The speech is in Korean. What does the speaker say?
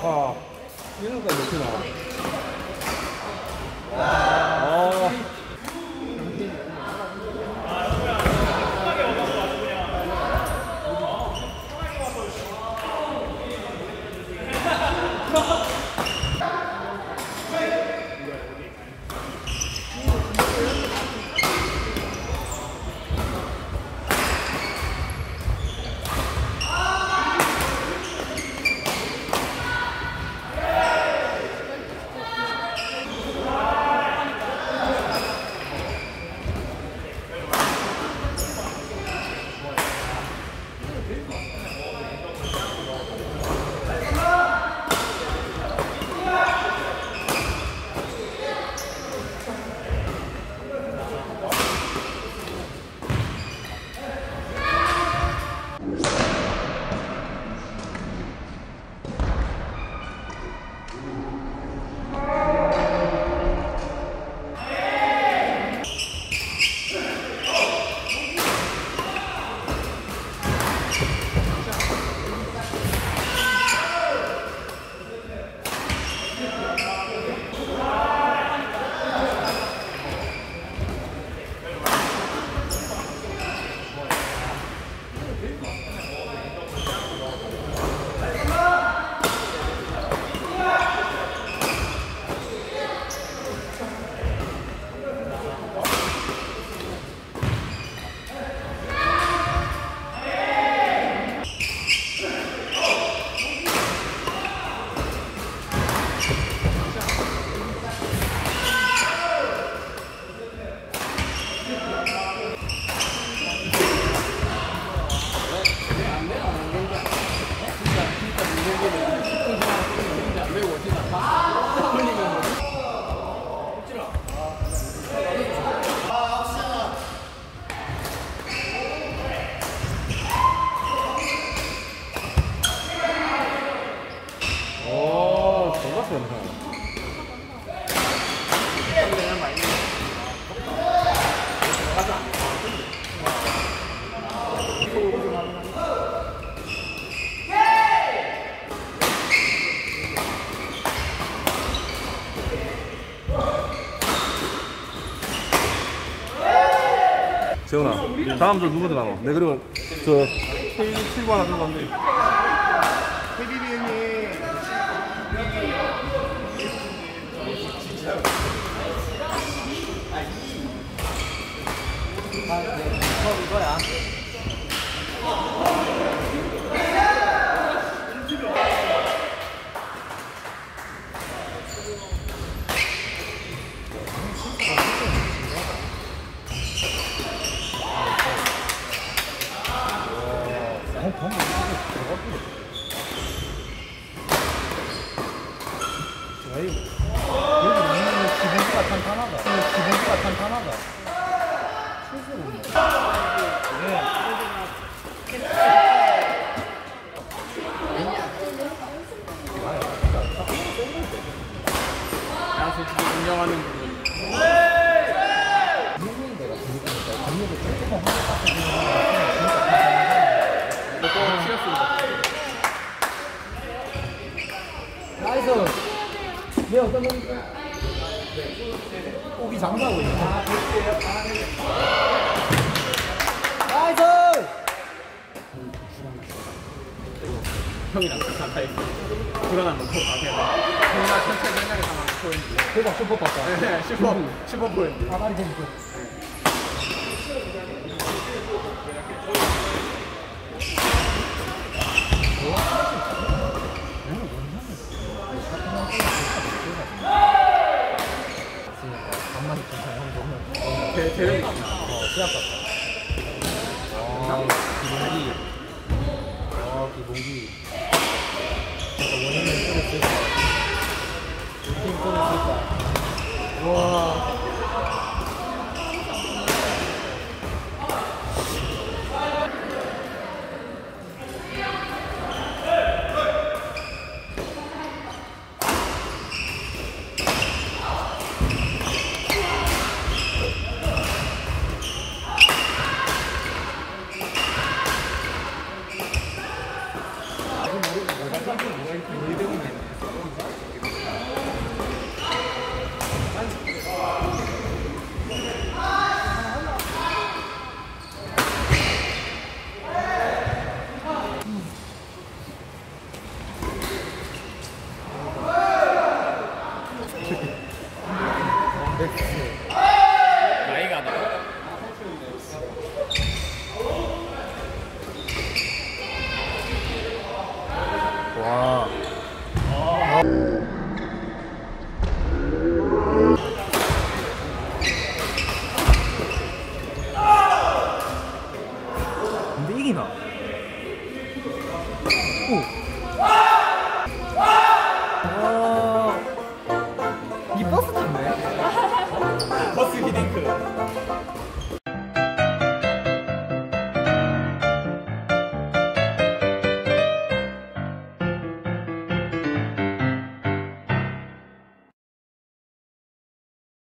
아하. 이런 거 이렇게 나와. 와. 아. 재훈아 다음 주 누구 들어가노? 내 그리고 저 케이비 친구 하나 들어갔는데 KBB 형님. 컵 이거야. 여기 또 튀었습니다. 나이스. 내 어떤 겁니까? 고기 장사하고 있네. 나이스. 형이랑 가까이 불안한 거코 가게 정말 전체 생각에 담아 포인트. 대박 슈퍼 봤다. 네, 슈퍼 슈퍼 포인트. 가만히 좀 있고. 간만에 괜찮은 보면 대 대력이 어 시합 같다.